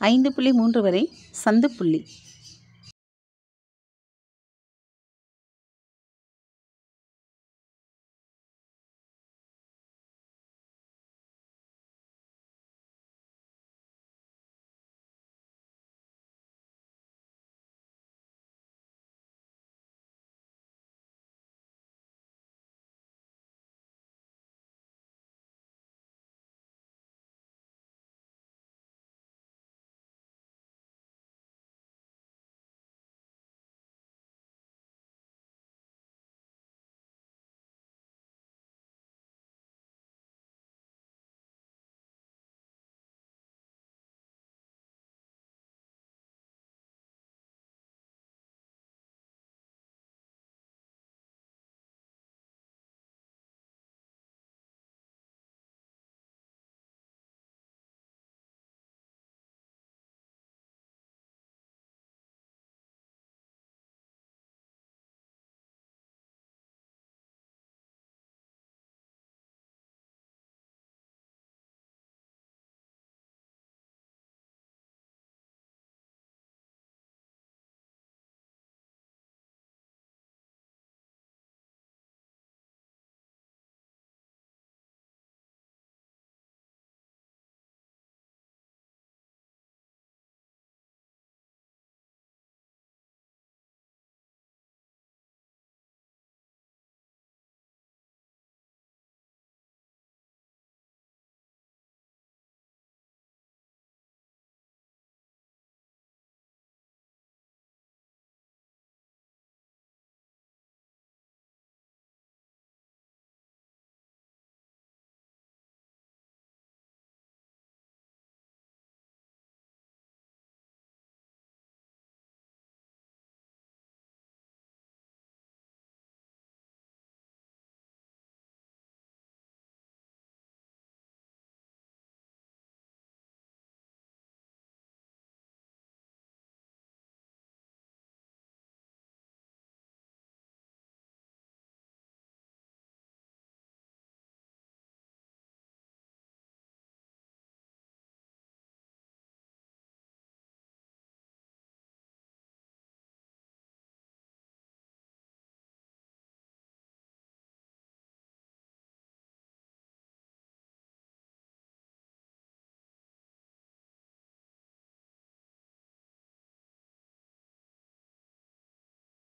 ஐந்து புள்ளி மூன்று வரை சந்து புள்ளி.